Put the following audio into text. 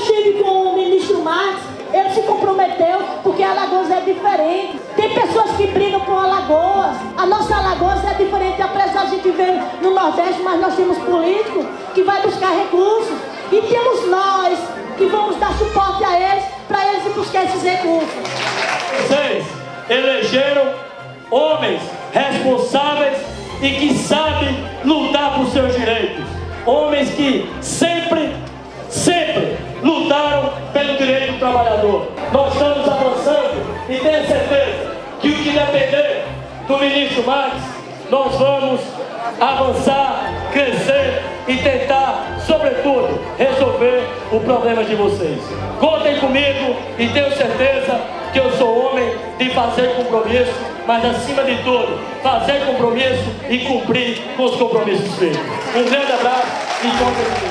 estive com o ministro Marques, ele se comprometeu, porque Alagoas é diferente. Tem pessoas que brigam por Alagoas. A nossa Alagoas é diferente, apesar de a gente ver no Nordeste, mas nós temos políticos que vai buscar recursos. E temos nós que vamos dar suporte a eles, para eles buscar esses recursos. Vocês elegeram homens responsáveis e que sabem lutar por seus direitos. Homens que sempre, trabalhador. Nós estamos avançando e tenho certeza que o que depender do ministro Marques, nós vamos avançar, crescer e tentar, sobretudo, resolver o problema de vocês. Contem comigo e tenho certeza que eu sou homem de fazer compromisso, mas acima de tudo, fazer compromisso e cumprir com os compromissos feitos. Um grande abraço e contem comigo.